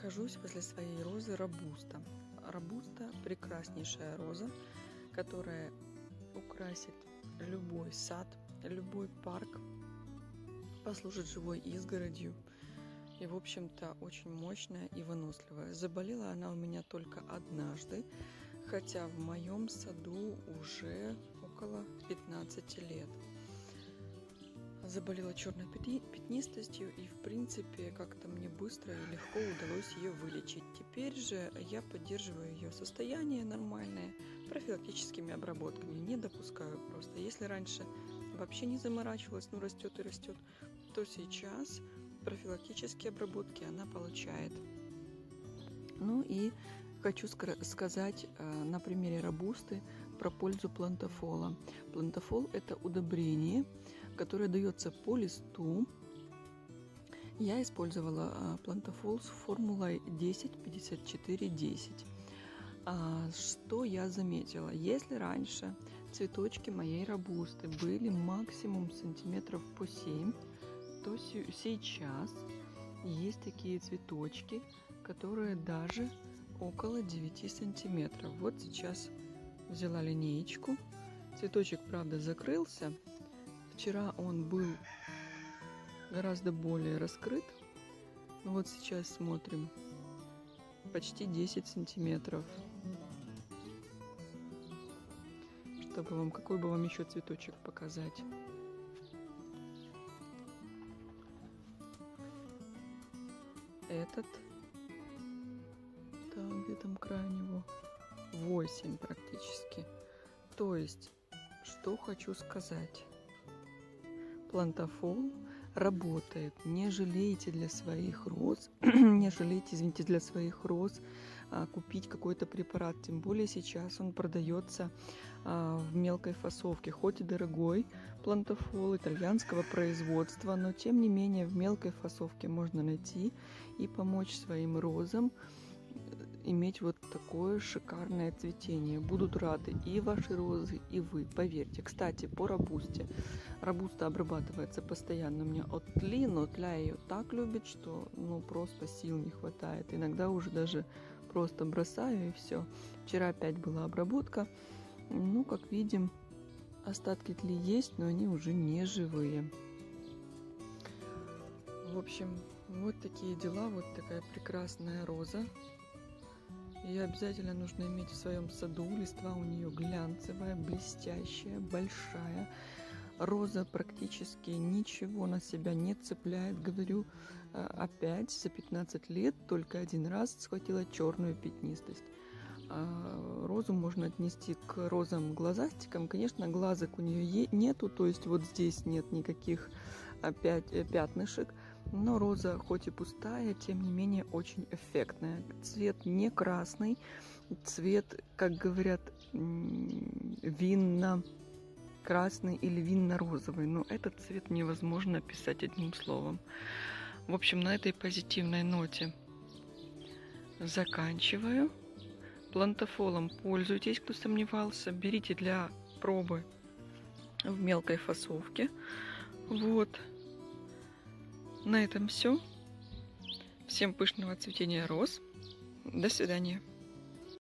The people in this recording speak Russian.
15 июня. Нахожусь возле своей розы Робуста. Робуста – прекраснейшая роза, которая украсит любой сад, любой парк, послужит живой изгородью. И, в общем-то, очень мощная и выносливая. Заболела она у меня только однажды, хотя в моем саду уже около 15 лет заболела черной пятнистостью и, в принципе, как-то мне быстро и легко удалось ее вылечить. Теперь же я поддерживаю ее состояние нормальное профилактическими обработками, не допускаю просто. Если раньше вообще не заморачивалась, ну растет и растет, то сейчас профилактические обработки она получает. Ну и хочу сказать э, на примере робусты про пользу плантофола. Плантофол – это удобрение, которое дается по листу. Я использовала э, плантофол с формулой 10-54-10. А, что я заметила? Если раньше цветочки моей робусты были максимум сантиметров по 7, то сейчас есть такие цветочки, которые даже около 9 сантиметров. Вот сейчас взяла линеечку. Цветочек, правда, закрылся. Вчера он был гораздо более раскрыт. Но вот сейчас смотрим. Почти 10 сантиметров. Чтобы вам, какой бы вам еще цветочек показать. Этот там, где там край него? 8 практически. То есть, что хочу сказать. Плантофол работает. Не жалейте для своих роз, не жалейте, извините, для своих роз а, купить какой-то препарат. Тем более сейчас он продается а, в мелкой фасовке. Хоть и дорогой плантофол итальянского производства, но тем не менее в мелкой фасовке можно найти и помочь своим розам иметь вот такое шикарное цветение. Будут рады и ваши розы, и вы, поверьте. Кстати, по робусте. Робуста обрабатывается постоянно у меня от тли, но тля ее так любит, что ну просто сил не хватает. Иногда уже даже просто бросаю и все. Вчера опять была обработка. Ну, как видим, остатки тли есть, но они уже не живые. В общем, вот такие дела, вот такая прекрасная роза. Ее обязательно нужно иметь в своем саду. Листва у нее глянцевая, блестящая, большая. Роза практически ничего на себя не цепляет. Говорю, э, опять за 15 лет только один раз схватила черную пятнистость. А, розу можно отнести к розам глазастикам. Конечно, глазок у нее нету, то есть вот здесь нет никаких опять э, пятнышек. Но роза хоть и пустая, тем не менее очень эффектная. Цвет не красный, цвет, как говорят, винно красный или винно-розовый. Но этот цвет невозможно описать одним словом. В общем, на этой позитивной ноте заканчиваю. Плантофолом пользуйтесь, кто сомневался. Берите для пробы в мелкой фасовке. Вот. На этом все. Всем пышного цветения роз. До свидания.